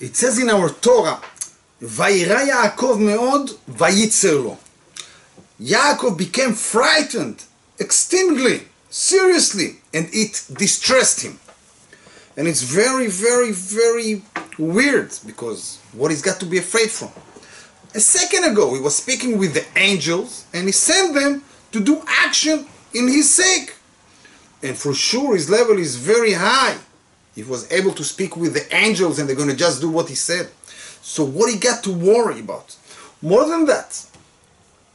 It says in our Torah, וירא יעקב מאוד וייצר לו. Yaakov became frightened extremely, seriously, and it distressed him. And it's very, very, very weird because what he's got to be afraid from. A second ago, he was speaking with the angels and he sent them to do action in his sake. And for sure, his level is very high. He was able to speak with the angels and they're going to just do what he said. So, what he got to worry about? More than that,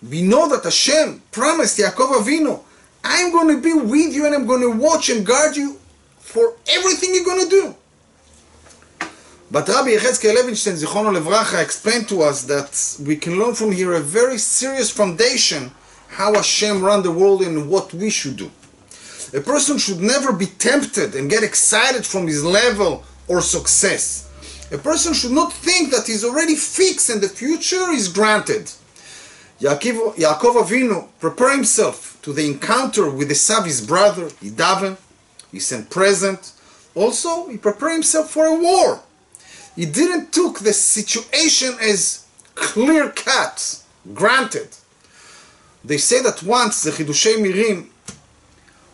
we know that Hashem promised Yaakov Avinu, I'm going to be with you and I'm going to watch and guard you for everything you're going to do. But Rabbi Yechezkel Levinstein, Zichrono Levracha, explained to us that we can learn from here a very serious foundation how Hashem run the world and what we should do. A person should never be tempted and get excited from his level or success. A person should not think that he's already fixed and the future is granted. Yaakov, Yaakov Avinu prepared himself to the encounter with Esav, his brother. He he sent present. Also, he prepared himself for a war. He didn't took the situation as clear cut, granted. They say that once the Chidushei HaRim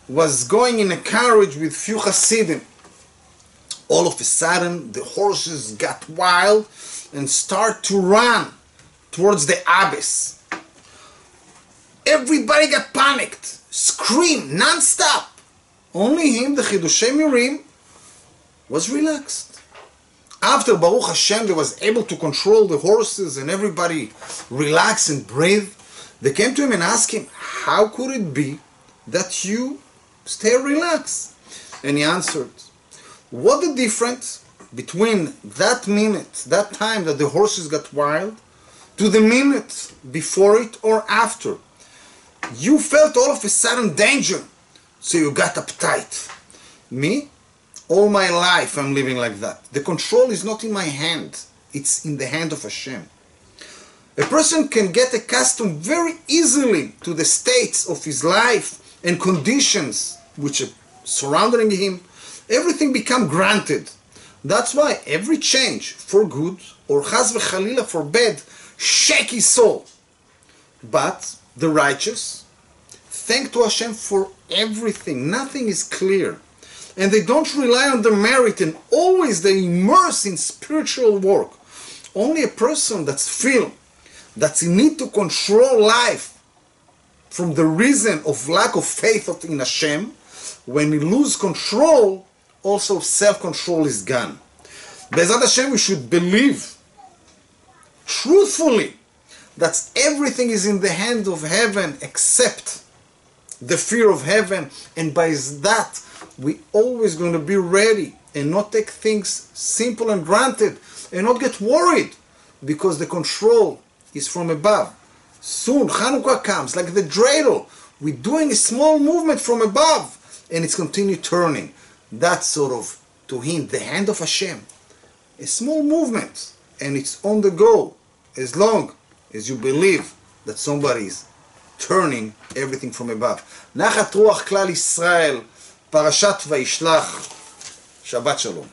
was going in a carriage with few Hasidim. All of a sudden, the horses got wild and start to run towards the abyss. Everybody got panicked, screamed non-stop. Only him, the Chidushei HaRim, was relaxed. After Baruch Hashem, they was able to control the horses and everybody relax and breathe. They came to him and asked him, how could it be that you stay relaxed? And he answered, what the difference between that minute, that time that the horses got wild, to the minute before it or after? You felt all of a sudden danger, so you got uptight. Me, all my life I'm living like that. The control is not in my hand, it's in the hand of Hashem. A person can get accustomed very easily to the states of his life and conditions which are surrounding him. Everything become granted. That's why every change for good or chas v'chalila for bad shake his soul. But the righteous thank to Hashem for everything. Nothing is clear. And they don't rely on their merit and always they immerse in spiritual work. Only a person that's feel that in need to control life from the reason of lack of faith in Hashem, when we lose control, also self-control is gone. Bezat Hashem, we should believe truthfully that everything is in the hand of heaven except the fear of heaven, and by that we always going to be ready and not take things simple and granted and not get worried because the control is from above. Soon Hanukkah comes like the dreidel. We're doing a small movement from above and it's continue turning. That's sort of to him the hand of Hashem. A small movement and it's on the go as long as you believe that somebody is turning everything from above. נחת רוח כלל ישראל, פרשת וישלח, שבת שלום.